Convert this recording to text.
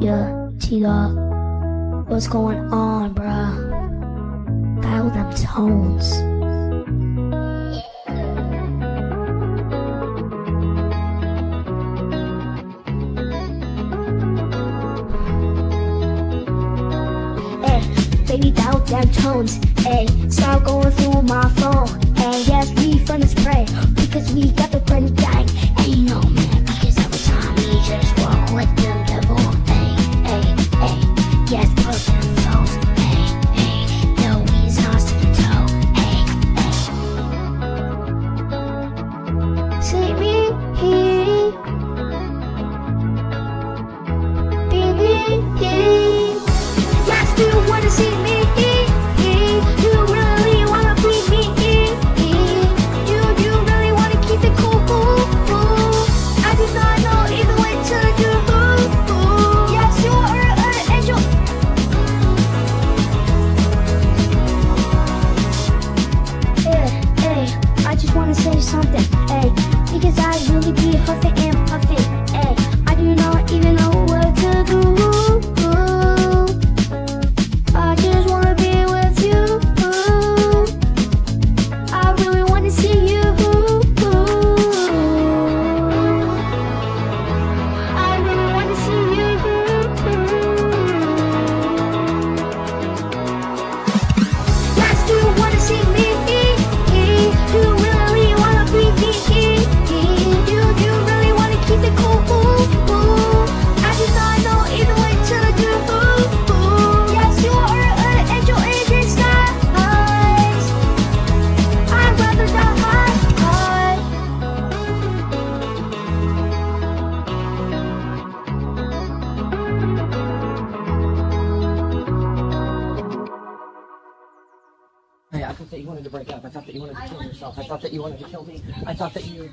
Yeah, T Dxgg. What's going on, bruh? Dial them tones. baby dial them tones. Ayy, stop going through my phone. And yes, we from the because we got the friend dying, ain't you know. Christmas. Hey, I thought that you wanted to break up. I thought that you wanted to kill yourself. I thought that you wanted to kill me. I thought that you.